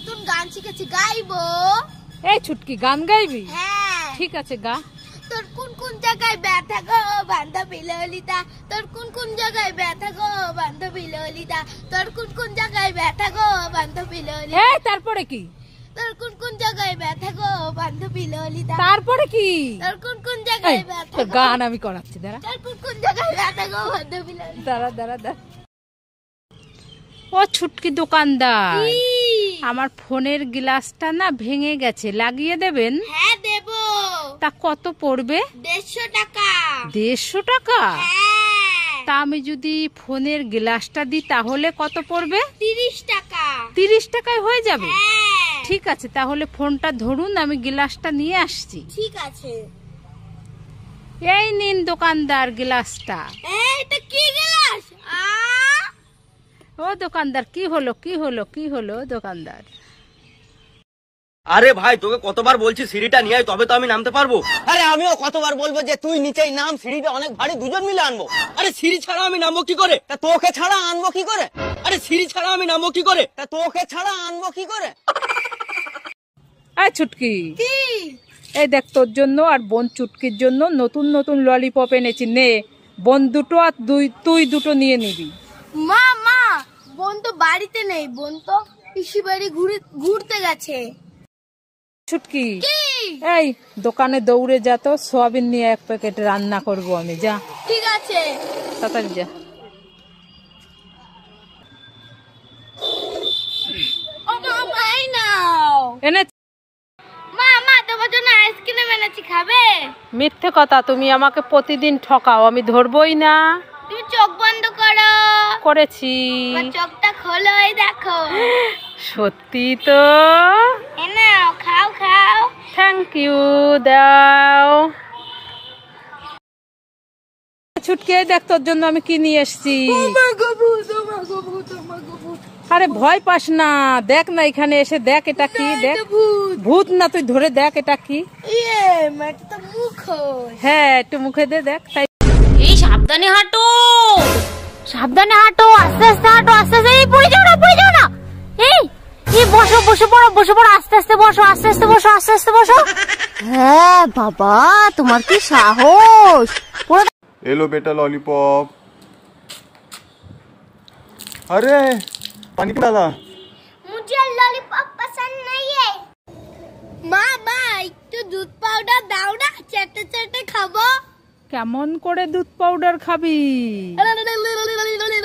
ঠিক আছে গাইবো। এই ছুটকি গান গাইবি? হ্যাঁ। ঠিক আছে গা। তোর কোন কোন জায়গায় ব্যথা গো বান্ধবী ললিতা? তোর কোন কোন জায়গায় ব্যথা গো বান্ধবী ললিতা? তোর কোন কোন জায়গায় ব্যথা গো বান্ধবী ললিতা? এই তারপরে কি? তোর কোন কোন জায়গায় ব্যথা গো বান্ধবী ললিতা? তারপরে কি? তোর কোন কোন জায়গায় ব্যথা? গান আমি করাচ্ছি দাঁড়া। তোর কোন কোন জায়গায় ব্যথা গো বান্ধবী ললিতা? দাঁড়া দাঁড়া দাঁড়া। ও ছুটকি দোকানদার? আমার ফোনের গ্লাসটা না ভেঙে গেছে। লাগিয়ে দেবেন? হ্যাঁ দেবো। তা কত পড়বে? দেড়শো টাকা। দেড়শো টাকা? হ্যাঁ। তা আমি যদি ফোনের গ্লাসটা দিই তাহলে কত পড়বে? তিরিশ টাকা। তিরিশ টাকায় হয়ে যাবে? হ্যাঁ। ঠিক আছে তাহলে ফোনটা ধরুন আমি গ্লাসটা নিয়ে আসছি। ঠিক আছে। এই নিন দোকানদার গ্লাসটা। এটা কি গেলাস? আ ও দোকানদার কি হলো কি হলো কি হলো দোকানদার? আরে ভাই তোকে কতবার বলছি সিঁড়িটা নিয়ে আয়, তবে তো আমি নামতে পারব। আরে আমিও কতবার বলব যে তুই নিচেই নাম সিঁড়িটা অনেক ভারী দুজন মিলে আনব। আরে সিঁড়ি ছাড়া আমি নামবো কি করে? তা তোকে ছাড়া আনব কি করে? আরে সিঁড়ি ছাড়া আমি নামবো কি করে? তা তোকে ছাড়া আনব কি করে? এই ছুটকি কি? এই দেখ তোর জন্য আর বোন চুটকির জন্য নতুন নতুন ললিপপ এনেছি নে। বোন দুটো আর দুই তুই দুটো নিয়ে নিবি। মা বোন তো বাড়িতে নেই বোন তো পিসি বাড়ি ঘুরে ঘুরতে গেছে। ছুটকি? এই দোকানে দৌড়ে যা তো সোয়াবিন নিয়ে এক প্যাকেট রান্না করব আমি যা। ঠিক আছে। তাড়াতাড়ি যা। এনে মা মা তোমার জন্য আইসক্রিম এনেছি খাবে? মিথ্যে কথা তুমি আমাকে প্রতিদিন ঠকাও আমি ধরবই না। তুমি চোখ বন্ধ করো। করেছি। চোখটা খোলো এই দেখো। সত্যি তো। নাও খাও খাও। থ্যাংক ইউ দাও। ছুটকে দেখ তোর জন্য আমি কি নিয়ে এসছি। আরে ভয় পাস না দেখ না এখানে এসে দেখ এটা কি দেখ। ভূত ভূত। না তুই ধরে দেখ এটা কি। ইয়ে হ্যাঁ একটু মুখে দে দেখ তাই সাবধানে হাঁটো সাবধানে হাঁটো আস্তে আস্তে হাঁটো আস্তে আস্তে এই পড়ে যাও না পড়ে যাও না এই এই বসো বসে পড়ো বসে পড়ো আস্তে আস্তে বসো আস্তে আস্তে বসো আস্তে আস্তে বসো হ্যাঁ বাবা তোমার কি সাহস পুরো ले लो बेटा लॉलीपॉप अरे पानी क्यों डाला मुझे लॉलीपॉप पसंद नहीं है মা মা একটু দুধ পাউডার দাও না চেটে চেটে খাবো কেমন করে দুধ পাউডার খাবি?